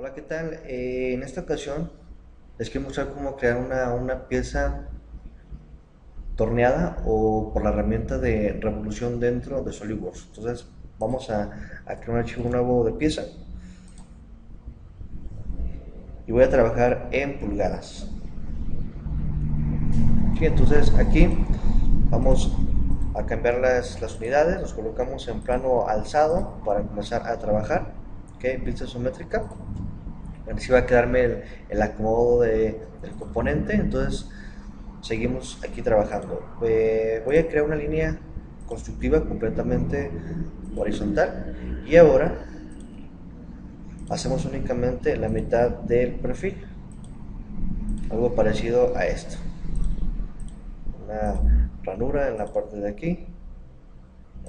Hola, ¿qué tal? Eh, en esta ocasión les quiero mostrar cómo crear una, una, pieza torneada o por la herramienta de revolución dentro de SolidWorks. Entonces vamos a, crear un archivo nuevo de pieza y voy a trabajar en pulgadas. entonces aquí vamos a cambiar las, las unidades, los colocamos en plano alzado para comenzar a trabajar. Ok, pista isométrica así va a quedarme el, acomodo de, del componente entonces seguimos aquí trabajando. Eh, voy a crear una línea constructiva completamente horizontal y ahora hacemos únicamente la mitad del perfil algo parecido a esto. Una ranura en la parte de aquí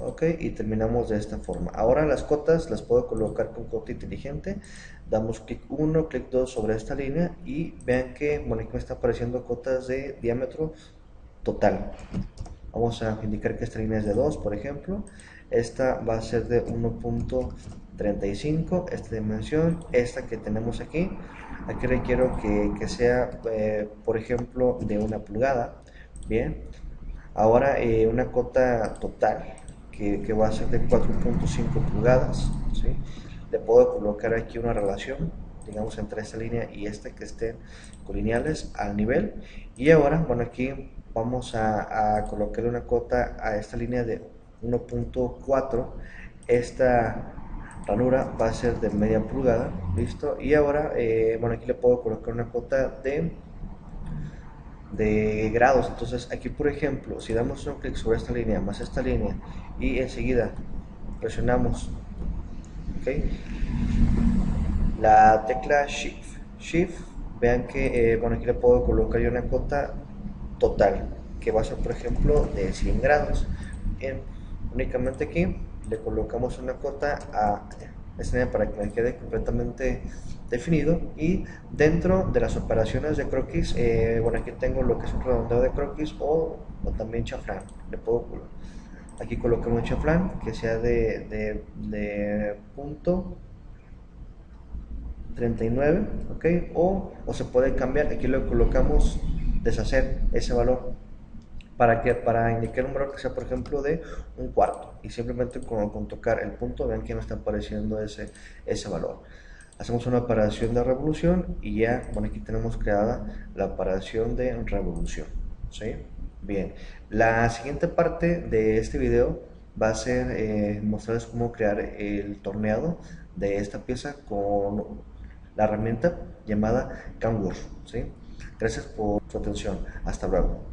ok y terminamos de esta forma. Ahora las cotas las puedo colocar con cota inteligente. Damos clic 1 clic 2 sobre esta línea y vean que me está apareciendo cotas de diámetro total. Vamos a indicar que esta línea es de 2 por ejemplo. Esta va a ser de 1.35 esta dimensión esta que tenemos aquí. Aquí requiero que, que sea eh, por ejemplo de una pulgada. Bien. Ahora eh, una cota total que, va a ser de 4.5 pulgadas. Le puedo colocar aquí una relación, digamos, entre esta línea y esta que estén colineales al nivel. Y ahora, bueno, aquí vamos a, a colocarle una cota a esta línea de 1.4. Esta ranura va a ser de media pulgada, listo. Y ahora, eh, bueno, aquí le puedo colocar una cota de de grados. Entonces aquí, por ejemplo, si damos un clic sobre esta línea más esta línea y enseguida presionamos la tecla Shift, Shift vean que, eh, bueno, aquí le puedo colocar yo una cota total, que va a ser, por ejemplo, de 100 grados. Bien, únicamente aquí le colocamos una cota a para que me quede completamente definido y dentro de las operaciones de croquis eh, bueno aquí tengo lo que es un redondeo de croquis o, también chaflán le puedo aquí colocar un chaflán que sea de, de, punto 39 ok o, o se puede cambiar aquí lo colocamos deshacer ese valor para, que, para indicar un valor que sea, por ejemplo, de un cuarto. Y simplemente con, con tocar el punto, vean que me está apareciendo ese, ese valor. Hacemos una operación de revolución y ya, bueno, aquí tenemos creada la operación de revolución. ¿sí? Bien, la siguiente parte de este video va a ser eh, mostrarles cómo crear el torneado de esta pieza con la herramienta llamada CamWorks. ¿sí? Gracias por su atención. Hasta luego.